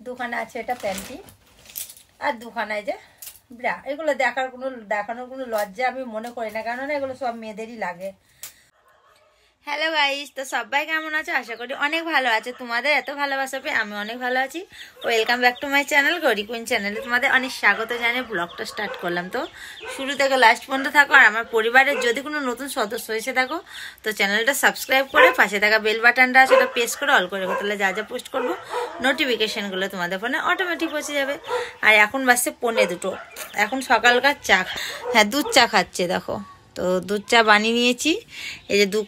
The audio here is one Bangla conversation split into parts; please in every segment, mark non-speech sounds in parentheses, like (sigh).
দুখানে আছে এটা প্যান্টি, আর দুখানায় যে ব্রা। এগুলো দেখার কোনো দেখানোর কোনো লজ্জা আমি মনে করি না, কেননা এগুলো সব মেয়েদেরই লাগে। হ্যালো গাইস তো সবাই কেমন আছো? আশা করি অনেক ভালো আছে। তোমাদের এত ভালোবাসা পেয়ে আমি অনেক ভালো আছি। Welcome back to my channel Gori queen চ্যানেলে তোমাদের অনেক স্বাগত জানিয়ে ব্লগটা স্টার্ট করলাম। তো শুরু থেকে লাস্ট পর্যন্ত থাকো আর আমার পরিবারের যদি কোনো নতুন সদস্য এসে থাকো, তো চ্যানেলটা সাবস্ক্রাইব করে পাশে থাকা বেল বাটনটা আছে ওটা প্রেস করে অল করে তাহলে যা যা পোস্ট করব নোটিফিকেশানগুলো তোমাদের ফোনে অটোমেটিক পৌঁছে যাবে। আর এখন বাসছে পনে দুটো। এখন সকালকার চা হ্যাঁ দুধ চা খাচ্ছে, দেখো। তো দুধ চা বানিয়ে নিয়েছি। এই যে দু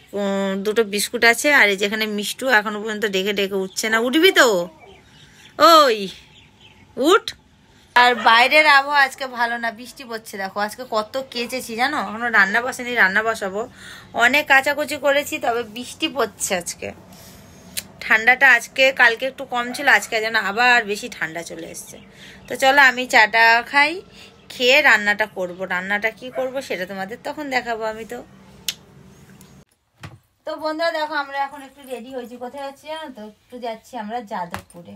দুটো বিস্কুট আছে আর এই যেখানে মিষ্টু এখনও পর্যন্ত ডেকে ডেকে উঠছে না। উঠবি তো? ওই, উঠ। আর বাইরের আবহাওয়া আজকে ভালো না, বৃষ্টি পড়ছে দেখো। আজকে কত কেচেছি জানো? এখনও রান্না বসেনি রান্না বসাবো। অনেক কাচাকুচি করেছি, তবে বৃষ্টি পড়ছে আজকে। ঠান্ডাটা আজকে, কালকে একটু কম ছিল, আজকে যেন আবার বেশি ঠান্ডা চলে এসছে। তো চলো আমি চাটা খাই খেয়ে রান্নাটা করব। রান্নাটা কি করব সেটা তোমাদের তখন দেখাবো আমি তো। তো বন্ধুরা দেখো আমরা এখন একটু রেডি হয়েছি। কোথায় যাচ্ছি জানো তো? একটু যাচ্ছি আমরা যাদবপুরে।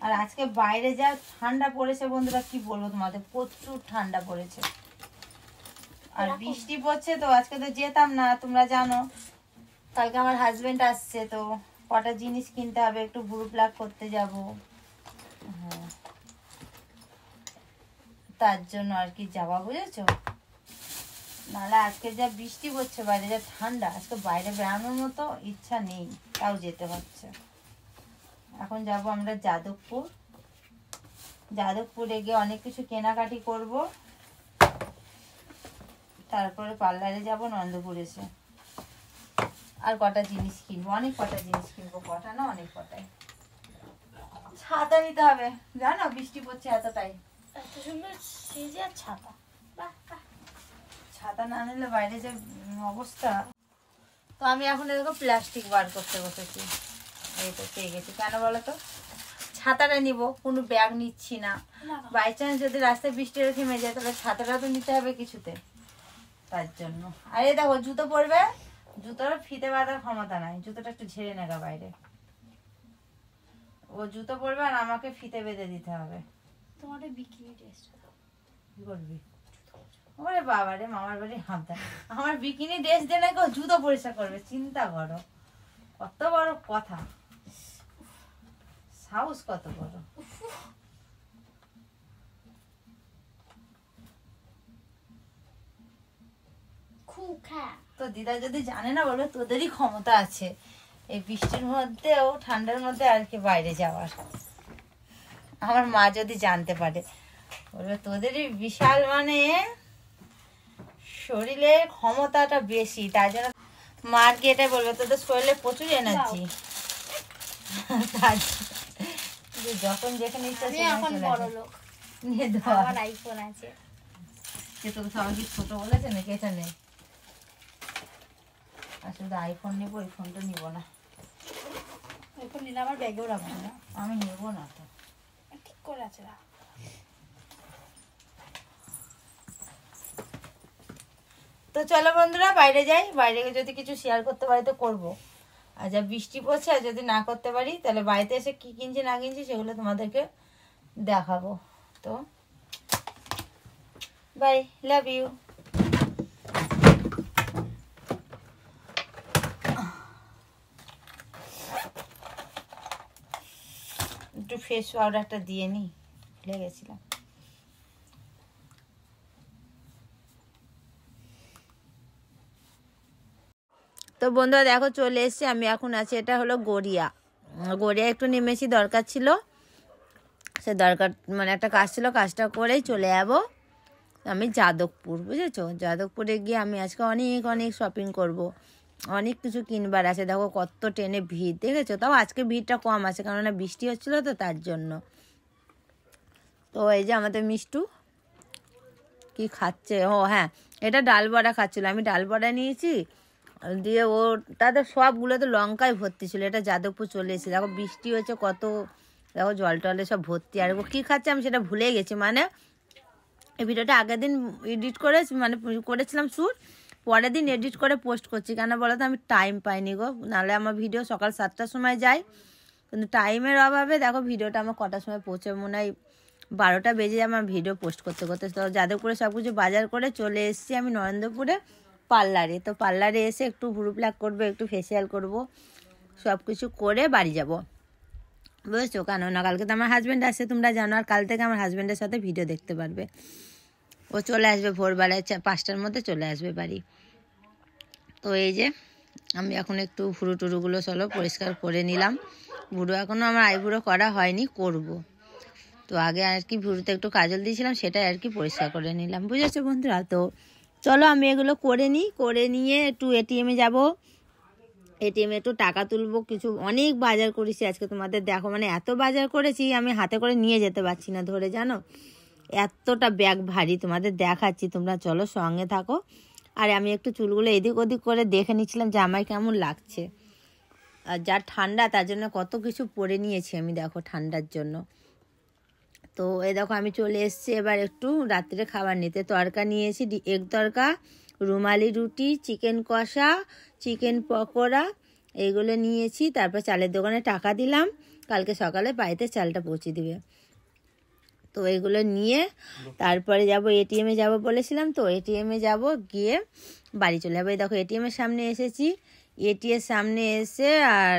আর আজকে বাইরে যা ঠান্ডা পড়েছে বন্ধুরা কি বলব তোমাদের? প্রচুর ঠান্ডা পড়েছে। আর বৃষ্টি পড়ছে তো আজকে তো যেতাম না তোমরা জানো। কালকে আমার হাজবেন্ড আসছে তো কটা জিনিস কিনতে হবে একটু ব্লু লাগ করতে যাব। হ্যাঁ। তার জন্য আর কি যাওয়া বুঝেছ? নাহলে আজকে যা বৃষ্টি পড়ছে বাইরে যা ঠান্ডা, আজকে বাইরে বেড়ানোর মতো ইচ্ছা নেই, তাও যেতে হচ্ছে। এখন যাব আমরা যাদবপুর। যাদবপুরে গিয়ে অনেক কিছু কেনাকাটি করব। তারপরে পার্লারে যাব, নন্দপুর এসে। আর কটা জিনিস কিনবো? অনেক কটা জিনিস কিনবো, কটা না অনেক কটাই। ছাতা নিতে হবে। জানো, বৃষ্টি পড়ছে এতটাই। এত সুন্দর সেজে আর ছাতা। না নিলে বাইরে যে অবস্থা। তো আমি এখন এরকম প্লাস্টিক বার করতে বসেছি। এই তো পেয়ে গেছি। কেন বলো তো? ছাতাটা নিব কোনো ব্যাগ নিচ্ছি না। বাই চান্স যদি রাস্তায় বৃষ্টি রেখে থেমে যায় তাহলে ছাতাটা তো নিতে হবে কিছুতে। তার জন্য। আর এই দেখো জুতো পরবে। জুতোর ফিতে বাঁধার ক্ষমতা নাই। জুতোটা একটু ঝেড়ে নেগা বাইরে। ও জুতো পরবে আর আমাকে ফিতে বেঁধে দিতে হবে। তোমাদের বিকিনি ড্রেসটা কি করবি? ওরে বাবা রে মামার বাড়ি হামতা আমার বিকিনি ড্রেস দিয়ে নাকি ও জুতো পরিষ্কার করবে চিন্তা করো। কত বড় কথা। সাহস কত বড়। তো দিদা যদি জানে না বলবে তোদেরই ক্ষমতা আছে। এই বৃষ্টির মধ্যেও ঠান্ডার মধ্যে আর কি বাইরে যাওয়ার। আমার মা যদি জানতে পারে। বলবে তোদেরই বিশাল মানে শরীরের ক্ষমতাটা বেশি তাই জন্য মার কি এটাই বলবে তোদের শরীরে প্রচুর এনার্জি যখন যেখানে ইচ্ছা আমি এখন বড় লোক। নিয়ে আমার আইফোন আছে। তোকে সবাই ছোট বলেছে নাকি? এটা নেই আর শুধু আইফোন নেব ওই ফোনটা নিব না। আইফোন নিলে আমার ব্যাগেও রাখব না। আমি নেব না তো। তো চলো বন্ধুরা, বাইরে যাই। বাইরে যদি কিছু শেয়ার করতে পারি তো করব। আর যা বৃষ্টি পড়ছে, আর যদি না করতে পারি, তাহলে বাড়িতে এসে কি কিনছি, না কিনছি, সেগুলো তোমাদেরকে দেখাবো। তো বাই লাভ ইউ একটু ফেস পাউডারটা দিয়ে নি। ভুলে গেছিলাম। তো বন্ধুরা, দেখো চলে এসেছি, আমি এখন আছি, এটা হলো গড়িয়া। গড়িয়া একটু নেমেছি, দরকার ছিল। সে দরকার মানে একটা কাজ ছিল, কাজটা করেই চলে যাব। আমি যাদবপুর, বুঝেছ? যাদবপুরে গিয়ে আমি আজকে অনেক অনেক শপিং করব। অনেক কিছু কিনবার আছে। দেখো কত ট্রেনে ভিড়, দেখেছ? তাও আজকে ভিড়টা কম আছে, কেননা বৃষ্টি হচ্ছিল তো তার জন্য। তো এই যে আমাদের মিষ্টু, কি খাচ্ছে? ও হ্যাঁ এটা ডাল বড়া খাচ্ছিল। আমি ডাল বড়া নিয়েছি, দিয়ে ও, তাদের সবগুলো তো লঙ্কায় ভর্তি ছিল। এটা যাদবপুর চলে এসেছে। দেখো বৃষ্টি হয়েছে, কত, দেখো জল টলে সব ভর্তি। আর ও কী খাচ্ছে আমি সেটা ভুলে গেছি। মানে এই ভিডিওটা আগের দিন এডিট করে মানে করেছিলাম শ্যুট পরের দিন এডিট করে পোস্ট করছি। কেন বলো তো, আমি টাইম পাইনি গো। নাহলে আমার ভিডিও সকাল সাতটার সময় যায়। কিন্তু টাইমের অভাবে দেখো ভিডিওটা আমার কটার সময় পৌঁছে মনে হয় বারোটা বেজে আমার ভিডিও পোস্ট করতে করতে। তো যাদবপুরে সব কিছু বাজার করে চলে এসেছি আমি নরেন্দ্রপুরে পার্লারে। তো পার্লারে এসে একটু ভুরু প্লাক করব, একটু ফেসিয়াল করব সব কিছু করে বাড়ি যাব। বুঝেছ? কেন না? কালকে তো আমার হাজব্যান্ড আসছে তোমরা জানো। আর কাল থেকে আমার হাজব্যান্ডের সাথে ভিডিও দেখতে পারবে। ও চলে আসবে ভোরবেলায় পাঁচটার মধ্যে চলে আসবে বাড়ি। তো এই যে, আমি এখন একটু ভুরু টুরুগুলো চলো পরিষ্কার করে নিলাম। ভুরু এখনও আমার আইবুড়ো করা হয়নি, করব। তো আগে আর কি ভুরুতে একটু কাজল দিয়েছিলাম, সেটাই আর কি পরিষ্কার করে নিলাম। বুঝেছ বন্ধুরা? তো চলো আমি এগুলো করে নিই, করে নিয়ে একটু এটিএমে যাব। এটিএমে একটু টাকা তুলবো, কিছু অনেক বাজার করেছি, আজকে তোমাদের দেখো। মানে এত বাজার করেছি, আমি হাতে করে নিয়ে যেতে পারছি না, ধরে জানো? এতটা ব্যাগ ভারী তোমাদের দেখাচ্ছি, তোমরা চলো সঙ্গে থাকো। আর আমি একটু চুলগুলো এদিক ওদিক করে দেখে নিচ্ছিলাম যে আমায় কেমন লাগছে। আর যা ঠান্ডা, তার জন্য কত কিছু পরে নিয়েছি আমি দেখো ঠান্ডার জন্য। তো এ দেখো আমি চলে এসেছি এবার একটু রাত্রে খাবার নিতে। তরকা নিয়েছি এগ তরকা, রুমালি রুটি, চিকেন কষা, চিকেন পকোড়া এইগুলো নিয়েছি। তারপর চালের দোকানে টাকা দিলাম। কালকে সকালে বাড়িতে চালটা পৌঁছে দিবে। তো এগুলো নিয়ে তারপরে যাব এটিএমে যাব বলেছিলাম তো এটিএমে যাব গিয়ে বাড়ি চলে যাব। এই দেখো এটিএমের সামনে এসেছি। এটিএর সামনে এসে আর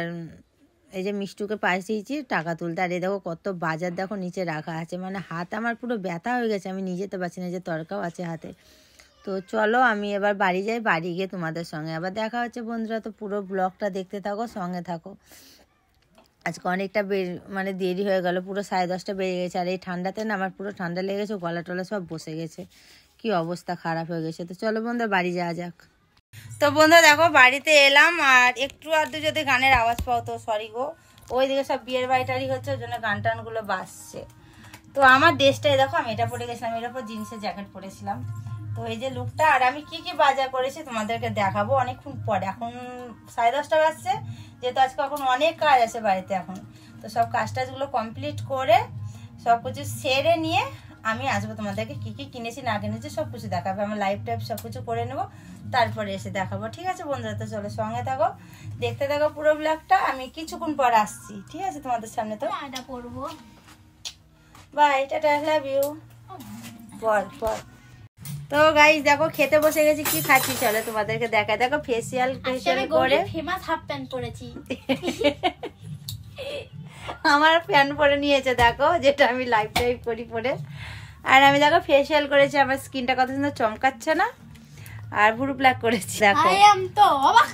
এই যে মিষ্টুকে পাশ দিয়েছি, টাকা তুলতে। আর এই দেখো, কত বাজার দেখো, নিচে রাখা আছে। মানে হাত আমার পুরো ব্যথা হয়ে গেছে, আমি নিজে যেতে পারছি না যে তরকাও আছে হাতে। তো চলো, আমি এবার বাড়ি যাই, বাড়ি গিয়ে তোমাদের সঙ্গে আবার দেখা হচ্ছে বন্ধুরা। তো পুরো ব্লগটা দেখতে থাকো, সঙ্গে থাকো। আজকে অনেকটা মানে দেরি হয়ে গেল, পুরো সাড়ে দশটা বেজে গেছে, আর এই ঠান্ডাতে না আমার পুরো ঠান্ডা লেগেছে গলা টলা সব বসে গেছে। কি অবস্থা খারাপ হয়ে গেছে। তো চলো বন্ধুরা, বাড়ি যাওয়া যাক। তো বন্ধু দেখো, বাড়িতে এলাম, আর একটু আধটু যদি গানের আওয়াজ পাও, তো সরি গো। ওইদিকে সব বিয়ের বাড়িটারি হচ্ছে, ওই জন্য গান টানগুলো বাজছে। তো আমার ড্রেসটাই দেখো, আমি এটা পরে গেছিলাম, এর উপর জিন্সের জ্যাকেট পরেছিলাম। তো এই যে লুকটা আর আমি কি কি বাজার করেছি তোমাদেরকে দেখাবো অনেকক্ষণ পরে। এখন সাড়ে দশটা বাজছে যেহেতু আজকে এখন অনেক কাজ আছে বাড়িতে এখন। তো সব কাজ টাজগুলো কমপ্লিট করে সব কিছু সেরে নিয়ে আমি আসব তোমাদেরকে কি কি কিনেছি না কিনেছি সব কিছু দেখাবো। আমার লাইফ টাইপ সব কিছু করে নেব তারপরে এসে দেখাবো। ঠিক আছে বন্ধুরা তো চলো সঙ্গে থাকো। দেখতে থাকো পুরো ব্লগটা আমি কিছুক্ষণ পর আসছি। ঠিক আছে তোমাদের সামনে তো? বাই টাটা লাভ ইউ বল পর তো গাইস দেখো খেতে বসে গেছি কি খাচ্ছি চলো তোমাদেরকে দেখা দেখো ফেসিয়াল ফেসিয়াল করে। ফেমাস হাফ প্যান্ট পরেছি। (laughs) আমার ফ্যান পরে নিয়েছে দেখো যেটা আমি লাইভ টাইভ করি পরে। আর আমি দেখো ফেসিয়াল করেছি আমার স্কিনটা কত সুন্দর চমকাচ্ছে না। আর ভুরু প্লাক করেছি দেখো। আই এম তো অবাক।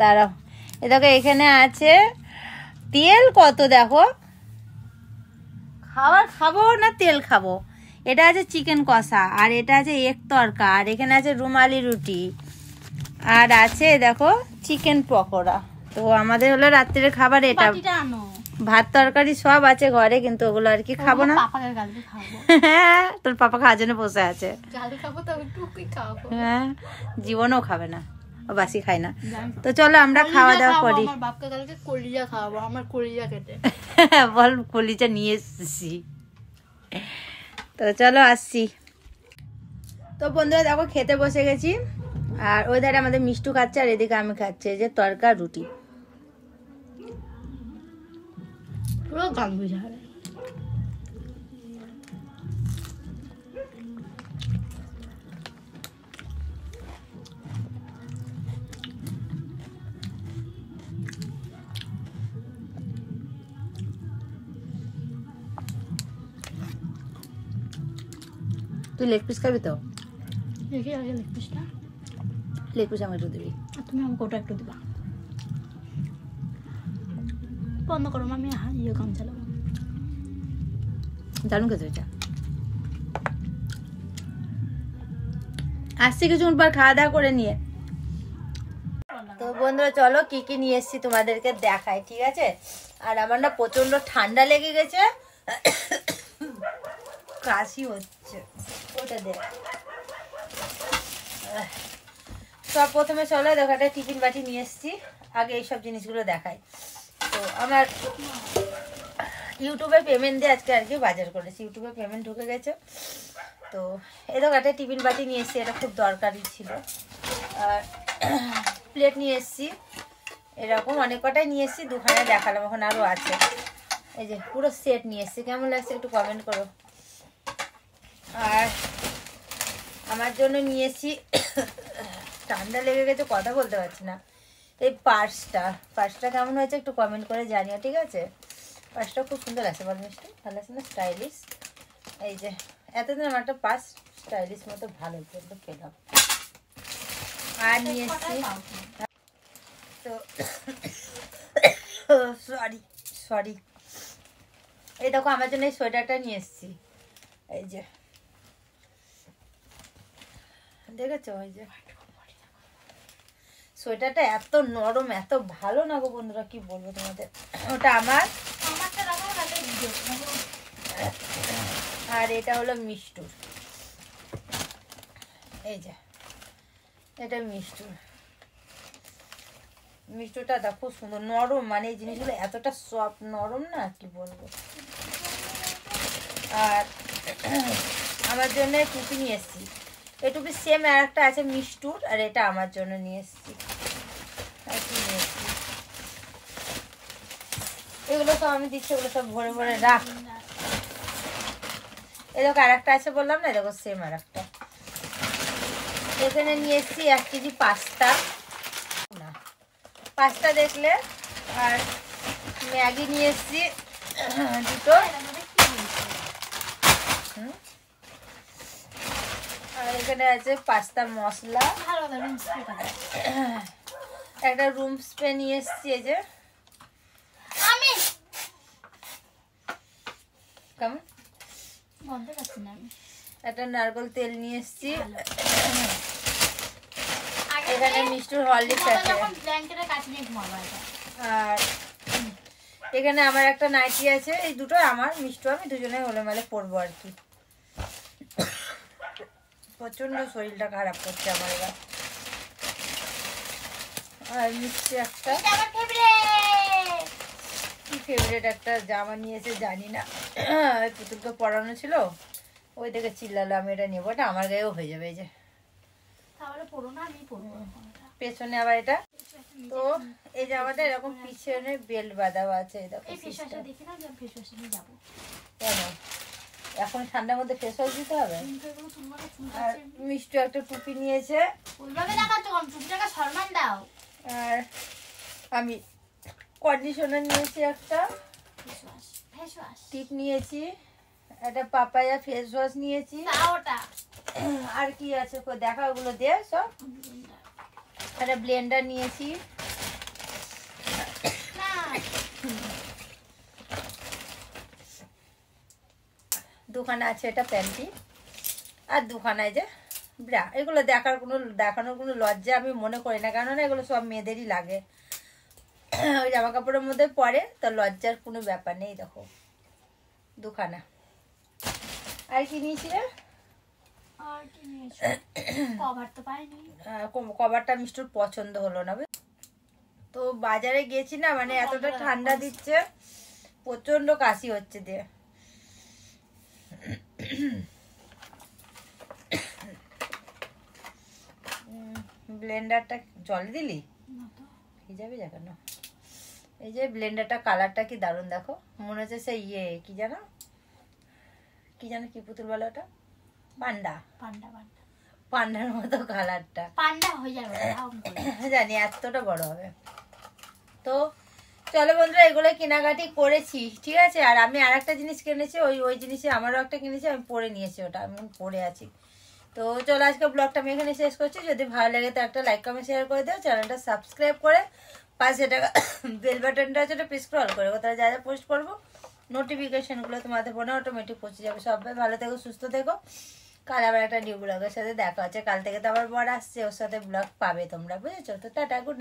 দাঁড়াও। এ দেখো এখানে আছে তেল কত দেখো। খাবার খাব না তেল খাব? এটা আছে চিকেন কষা আর এটা আছে এক তরকা আর এখানে আছে রুমালি রুটি আর আছে দেখো চিকেন পকোড়া। তো আমাদের হলো রাত্রের খাবার এটা। ভাত তরকারি সব আছে ঘরে কিন্তু ওগুলো আর কি খাব না। হ্যাঁ (laughs) তোর পাপা খাওয়ার জন্য বসে আছে। হ্যাঁ জীবনও খাবে না বাসি খাই না। তো চলো আমরা খাওয়া দাওয়া করি। কলিজা খাওয়াবো আমার কলিজা কেটে। (laughs) বল কলিজা নিয়ে এসেছি। তো চলো আসছি। তো বন্ধুরা দেখো খেতে বসে গেছি। আর ওই ধারে আমাদের মিষ্টু খাচ্ছে আর এদিকে আমি খাচ্ছি যে তরকার রুটি। পুরো বুঝা তুই লেগ পিস খাবি তো? দেখি আগে লেগ পিসটা লেগ পিস আমার একটু দিবি। তুমি আমাকে ওটা একটু দিবা। বন্ধ করো আমি ইয়ে কাম চালাবো। দারুণ খেতে এটা। আসছি কিছুক্ষণ পর খাওয়া দাওয়া করে নিয়ে। তো বন্ধুরা চলো কি কি নিয়ে এসেছি তোমাদেরকে দেখাই ঠিক আছে? আর আমার না প্রচণ্ড ঠান্ডা লেগে গেছে। কাশি হচ্ছে। ওটা দেখ। সব প্রথমে চলো, দেখো একটা টিফিন বাটি নিয়ে এসেছি। আগে এইসব জিনিসগুলো দেখাই। তো আমার ইউটিউবে পেমেন্ট দিয়ে আজকে আর কি বাজার করেছি। ইউটিউবে পেমেন্ট ঢুকে গেছে। তো দেখো একটা টিফিন বাটি নিয়ে এসেছি, এটা খুব দরকারি ছিল। আর প্লেট নিয়ে এসেছি। এরকম অনেক কটাই নিয়ে এসেছি, দুখানে দেখালাম, এখন আরও আছে। এই যে পুরো সেট নিয়ে এসেছি। কেমন লাগছে একটু কমেন্ট করো। আর আমার জন্য নিয়েছি ঠান্ডা লেগে গেছে, কথা বলতে পারছি না। এই পার্সটা পার্সটা কেমন হয়েছে একটু কমেন্ট করে জানিও, ঠিক আছে? পার্সটা খুব সুন্দর আছে, বল মিষ্টি, ভালো আছে না? স্টাইলিশ এই যে, এতদিন আমার একটা পার্স স্টাইলিশ মতো ভালো কিন্তু পেলাম। আর নিয়ে এসেছি। তো সরি সরি এই দেখো, আমার জন্য এই সোয়েটারটা নিয়ে এসেছি। এই যে দেখেছ? ওই যে সোয়েটারটা এত নরম, এত ভালো না গো বন্ধুরা, কি বলব তোমাদের? ওটা আমার। আর এটা হলো মিষ্টুর। এই যে, এটা মিষ্টুর। মিষ্টুটা দেখো সুন্দর, নরম। মানে এই জিনিসগুলো এতটা সফট নরম না, কি বলব? আর আমার জন্য টুপি নিয়ে এসেছি। এই টুপি সেম আর একটা আছে মিষ্টুর, আর এটা আমার জন্য নিয়ে এসেছি। এগুলো সব আমি দিচ্ছি এগুলো সব ভরে ভরে রাখ। দেখো আর একটা আছে বললাম না দেখো সেম আর একটা। এখানে নিয়ে এসেছি এক কেজি পাস্তা। না, পাস্তা দেখলে আর ম্যাগি নিয়ে এসেছি, দুটো। হুম। আর এখানে আছে পাস্তা মশলা। একটা রুম স্প্রে নিয়ে এসেছি এই যে। কেমন? একটা নারকেল তেল নিয়ে এসেছি। এখানে মিষ্টুর হরলিক্স আছে। আর এখানে আমার একটা নাইটি আছে এই দুটো আমার মিষ্টু আমি দুজনে হলে মেলে পরবো আর কি। প্রচণ্ড শরীরটা খারাপ করছে আমার এবার। আর মিষ্টি একটা। ফেভারিট কি ফেভারিট একটা জামা নিয়েছে জানি না। পুতুলকে পরানো ছিল। ওই থেকে চিল্লালো আমি এটা নেব। এটা আমার গায়েও হয়ে যাবে এই যে। পেছনে আবার এটা। তো এই জামাটা এরকম পিছনে বেল্ট বাঁধাও আছে কেন? এখন ঠান্ডার মধ্যে ফেস ওয়াশ দিতে হবে? আর মিষ্টি একটা টুপি নিয়েছে। ওইভাবে দেখাচ্ছ কম সম্মান দাও। আর আমি কন্ডিশনার নিয়েছি একটা। ফেস ওয়াশ টিপ নিয়েছি। একটা পাপায়া ফেস ওয়াশ নিয়েছি আর কি আছে কো দেখা ওগুলো দে সব। একটা ব্লেন্ডার নিয়েছি না দুখানা আছে এটা প্যান্টি আর দুখানায় যে ব্রা। এগুলো দেখার কোনো দেখানোর কোনো লজ্জা আমি মনে করি না কেননা এগুলো সব মেয়েদেরই লাগে। ওই জামা কাপড়ের মধ্যে পরে তো লজ্জার কোনো ব্যাপার নেই দেখো। দুখানা। আর কি নিয়েছিলে? কভারটা মিষ্টুর পছন্দ হলো না তো বাজারে গেছি না মানে এতটা ঠান্ডা দিচ্ছে প্রচণ্ড কাশি হচ্ছে দিয়ে। (coughs) ব্লেন্ডারটা জল দিলি? না ভিজাবি যা কেন এই যে ব্লেন্ডারটা কালারটা কি দারুণ দেখো। মনে হচ্ছে সেই ইয়ে কি জানো কি জানো কি পুতুল বলে ওটা? পান্ডা। Panda panda. পান্ডার মতো কালারটা। পান্ডা হয়ে যাবে (coughs) জানি এতটা বড় হবে। তো চলো বন্ধুরা, এগুলো কেনাকাটি করেছি, ঠিক আছে? আর আমি আর একটা জিনিস কিনেছি, ওই ওই জিনিসে আমারও একটা কিনেছি, আমি পরে নিয়েছি ওটা, আমি পরে আছি। তো চলো, আজকে ব্লগটা আমি এখানে শেষ করছি। যদি ভালো লাগে, তো একটা লাইক কমেন্ট শেয়ার করে দিও। চ্যানেলটা সাবস্ক্রাইব করে পাশে টাকা বেল বাটনটা আছে, ওটা প্রেস করে তাহলে যা যা পোস্ট করব নোটিফিকেশানগুলো তোমাদের ফোনে অটোমেটিক পৌঁছে যাবে। সবাই ভালো থেকো, সুস্থ থেকো। কাল আবার একটা নিউ ব্লগের সাথে দেখা হচ্ছে। কাল থেকে তো আবার বর আসছে, ওর সাথে ব্লগ পাবে তোমরা, বুঝেছ? তো টাটা গুড